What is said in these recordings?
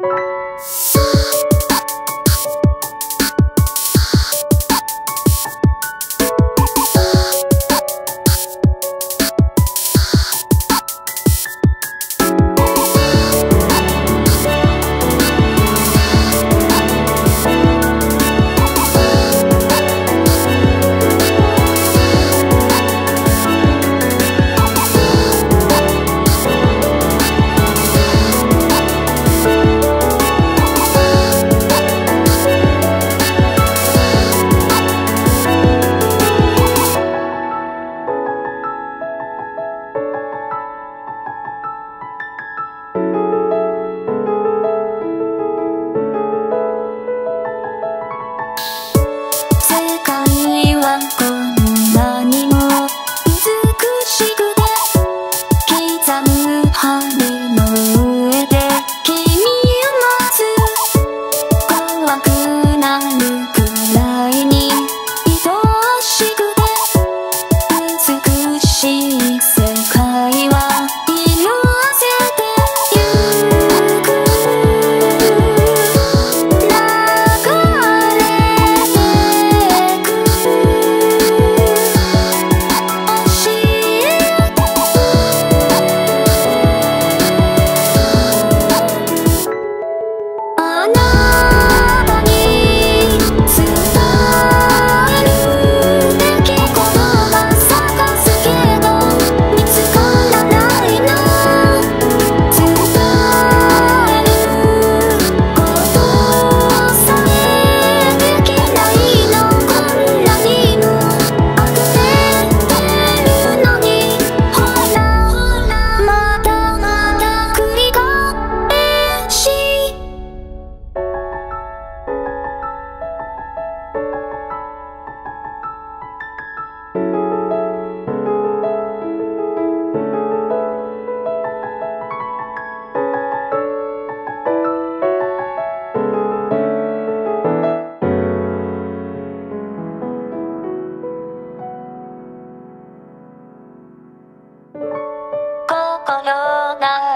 you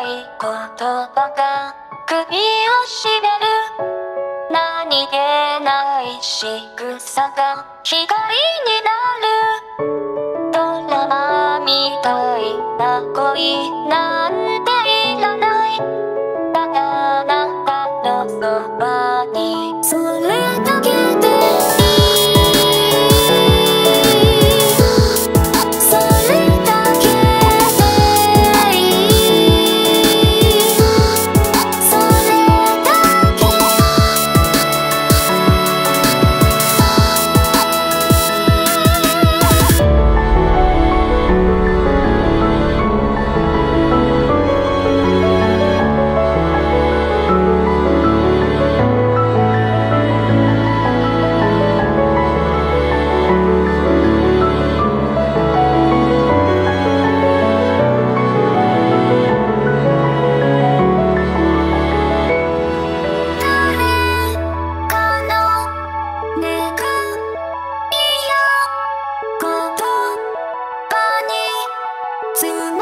い言葉が首を絞める。何気ない仕草が光になる。ドラマみたいな恋な sing